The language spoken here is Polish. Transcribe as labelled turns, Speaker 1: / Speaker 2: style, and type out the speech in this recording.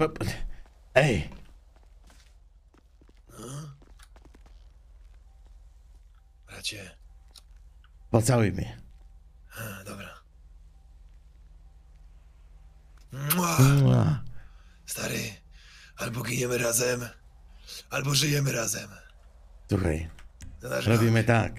Speaker 1: Po- po- Ej,
Speaker 2: Bracie,
Speaker 1: pocałuj mnie.
Speaker 2: a, dobra. Mua!
Speaker 1: Mua.
Speaker 2: Stary, albo giniemy razem, albo żyjemy razem.
Speaker 1: Słuchaj, robimy tak.